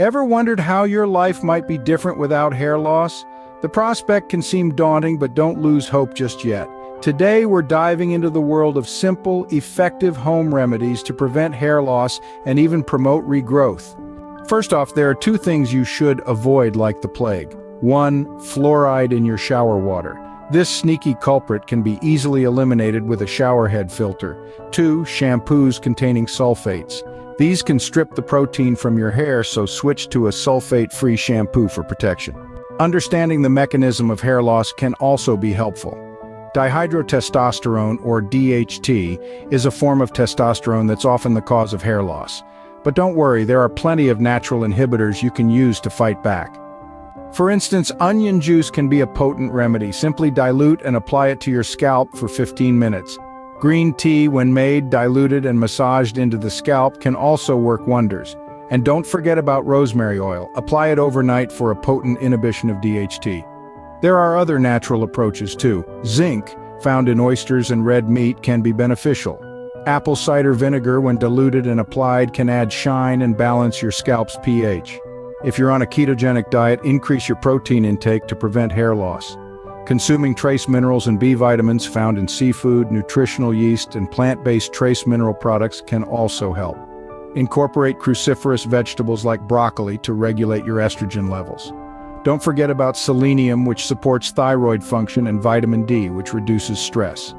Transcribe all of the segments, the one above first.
Ever wondered how your life might be different without hair loss? The prospect can seem daunting, but don't lose hope just yet. Today, we're diving into the world of simple, effective home remedies to prevent hair loss and even promote regrowth. First off, there are two things you should avoid like the plague. One, fluoride in your shower water. This sneaky culprit can be easily eliminated with a showerhead filter. Two, shampoos containing sulfates. These can strip the protein from your hair, so switch to a sulfate-free shampoo for protection. Understanding the mechanism of hair loss can also be helpful. Dihydrotestosterone, or DHT, is a form of testosterone that's often the cause of hair loss. But don't worry, there are plenty of natural inhibitors you can use to fight back. For instance, onion juice can be a potent remedy. Simply dilute and apply it to your scalp for 15 minutes. Green tea, when made, diluted and massaged into the scalp, can also work wonders. And don't forget about rosemary oil. Apply it overnight for a potent inhibition of DHT. There are other natural approaches too. Zinc, found in oysters and red meat, can be beneficial. Apple cider vinegar, when diluted and applied, can add shine and balance your scalp's pH. If you're on a ketogenic diet, increase your protein intake to prevent hair loss. Consuming trace minerals and B vitamins found in seafood, nutritional yeast, and plant-based trace mineral products can also help. Incorporate cruciferous vegetables like broccoli to regulate your estrogen levels. Don't forget about selenium, which supports thyroid function, and vitamin D, which reduces stress.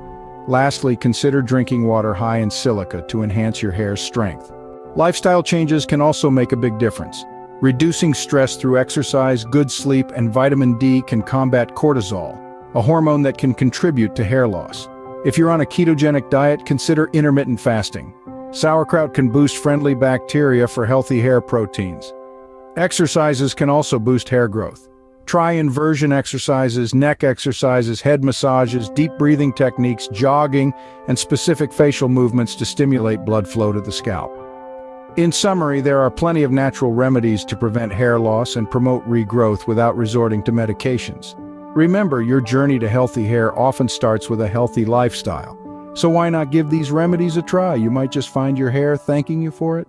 Lastly, consider drinking water high in silica to enhance your hair's strength. Lifestyle changes can also make a big difference. Reducing stress through exercise, good sleep, and vitamin D can combat cortisol, a hormone that can contribute to hair loss. If you're on a ketogenic diet, consider intermittent fasting. Sauerkraut can boost friendly bacteria for healthy hair proteins. Exercises can also boost hair growth. Try inversion exercises, neck exercises, head massages, deep breathing techniques, jogging, and specific facial movements to stimulate blood flow to the scalp. In summary, there are plenty of natural remedies to prevent hair loss and promote regrowth without resorting to medications. Remember, your journey to healthy hair often starts with a healthy lifestyle. So why not give these remedies a try? You might just find your hair thanking you for it.